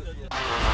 Yeah.